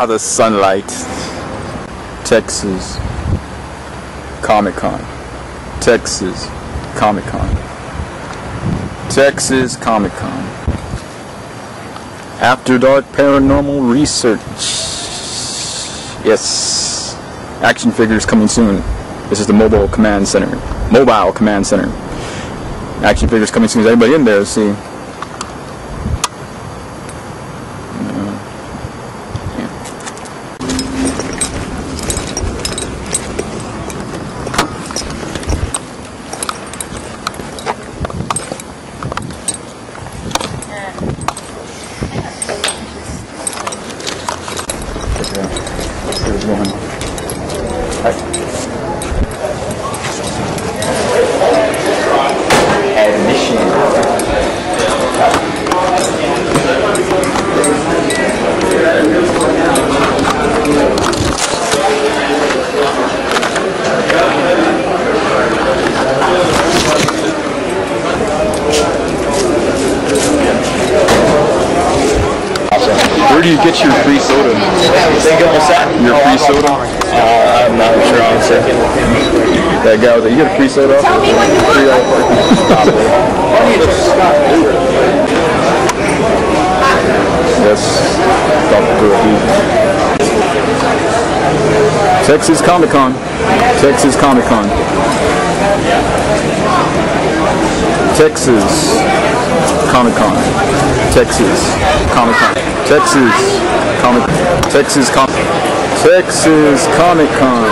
Ah, the sunlight. Texas Comic Con. Texas Comic Con. Texas Comic Con. After Dark Paranormal Research. Yes. Action figures coming soon. This is the mobile command center. Mobile command center. Action figures coming soon. Is anybody in there? See. There's one. Admission. Where do you get your free soda? Your free soda? Uh, I'm not sure honestly. That guy was like, you get a free soda? Tell me when you free Yes, Dr. Texas Comic Con. Texas Comic Con. Texas Comic Con. Texas Comic Con. Texas Comic Texas Com Texas Comic Con.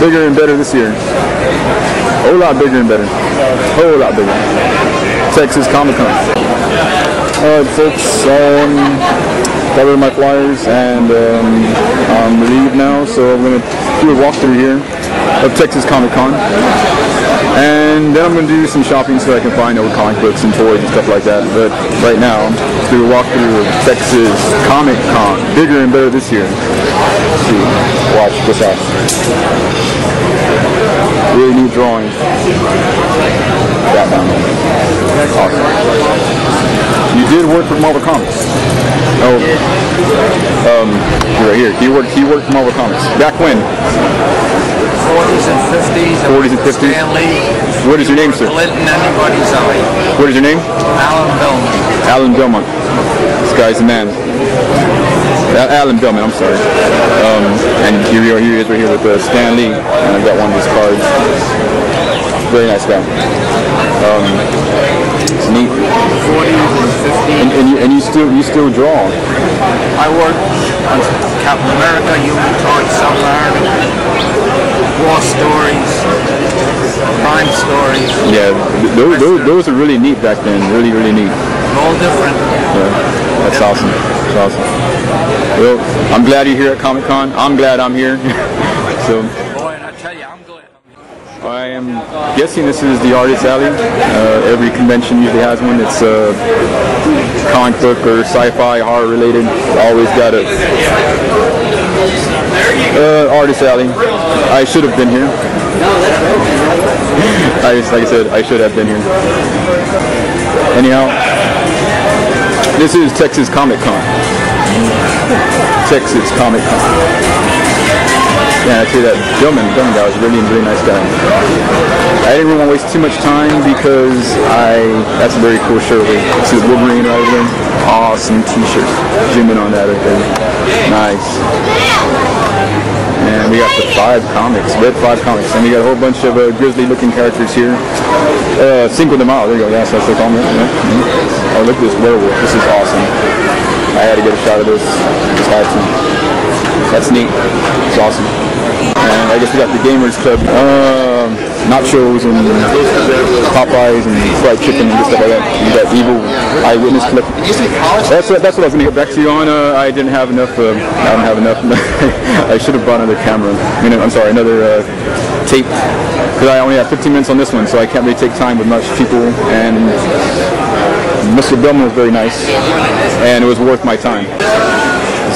Bigger and better this year. A Whole lot bigger and better. A Whole lot bigger. Texas Comic Con. Alright folks, um, got rid my flyers and um, I'm relieved now, so I'm going to do a walkthrough here of Texas Comic Con. And then I'm going to do some shopping so I can find old comic books and toys and stuff like that. But right now, let's do a walkthrough of Texas Comic Con. Bigger and better this year. Let's see. Watch this out. Really neat drawings. You did work for Marvel Comics. Oh, um, right here. He worked. He worked for Marvel Comics. Back when? 40s and 50s. 40s and 50s. Stan Lee. What is your name, sir? Clinton, anybody's eye. What is your name? Allen Bellman. Allen Bellman. This guy's the man. Allen Bellman, I'm sorry. Um, and here, here he is right here with uh, Stan Lee, and I've got one of his cards. Very nice guy. Um, neat. 40s and 50s. And, and, you, and you still you still draw. I worked on Captain America, Human Torch, Sub-Mariner, War Stories, Crime Stories. Yeah, those, those, those are really neat back then. Really, really neat. All different. Yeah, that's awesome. That's awesome. Well, I'm glad you're here at Comic Con. I'm glad I'm here. so. I am guessing this is the Artist Alley. Uh, every convention usually has one. It's uh, comic book or sci-fi, horror related. Always got it. Uh, Artist Alley. I should have been here. I like I said, I should have been here. Anyhow, this is Texas Comic Con. Texas Comic Con. Yeah, I you that Bellman, Bellman guy was really, really nice guy. I didn't really want to waste too much time because I, that's a very cool shirt. This is Wolverine right there. Awesome t-shirt. Zoom in on that right there. Nice. And we got the five comics, Red Five comics. And we got a whole bunch of uh, grizzly looking characters here. Uh, Cinco de Mayo, there you go. Yes, that's the comic. Yeah. Mhm. Oh, look at this werewolf. This is awesome. I had to get a shot of this. Just had. That's neat. It's awesome. And I guess we got the Gamers Club, um, nachos and Popeyes and fried chicken and stuff like that. We got Evil Eyewitness Club. That's what, that's what I was going to get back to you on. Uh, I didn't have enough. Uh, I don't have enough. I should have bought another camera. I mean, I'm sorry, another uh, tape. Because I only have 15 minutes on this one, so I can't really take time with much people. And Mr. Bellman was very nice, and it was worth my time.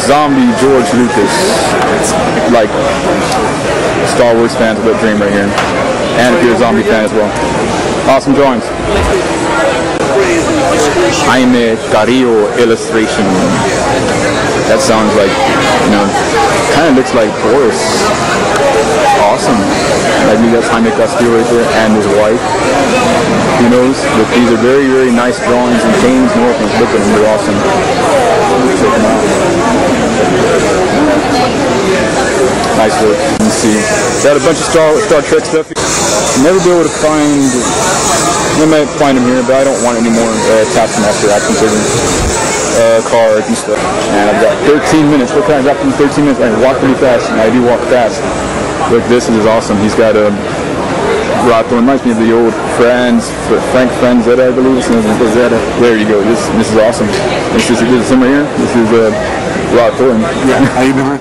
Zombie George Lucas, like Star Wars fans that dream right here, and if you're a zombie fan as well. Awesome drawings. Jaime Carrillo illustration. That sounds like, you know, kind of looks like Boris. Awesome. I think that's Jaime Castillo right there and his wife. Who knows? But these are very, very nice drawings and James Northman. Look at them, they're awesome. Nice work. You see. Got a bunch of Star, Star Trek stuff. Never be able to find. You might find them here, but I don't want any more uh, Taskmaster action figures, uh, cards and stuff. And I've got 13 minutes. What can I wrap in 13 minutes? I can walk pretty fast, and I do walk fast. Look, this is awesome. He's got a. Rato reminds me of the old Franz, Frank Franzetta, I believe. It's Franzetta. There you go. This this is awesome. This is this is him right here. This is uh, Rato. And, How you doing?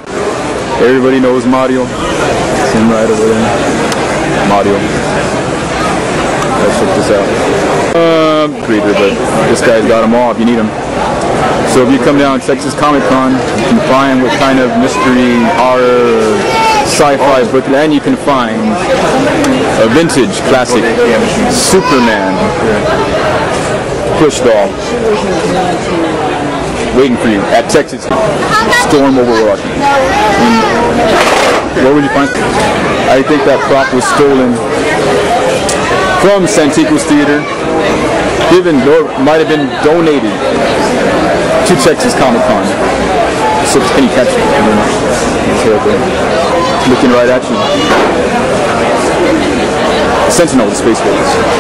Everybody knows Mario. It's him right over there. Mario. Let's check this out. Um, creator, but this guy's got them all if you need them. So if you come down to Texas Comic Con, you can find what kind of mystery, horror, sci-fi book, and you can find a vintage classic Superman push doll waiting for you at Texas Storm Overwatch. And where would you find? I think that prop was stolen from Santikos Theater, given or might have been donated to Texas Comic Con. So can you catch it? Looking right at you. Sentinel, the space base.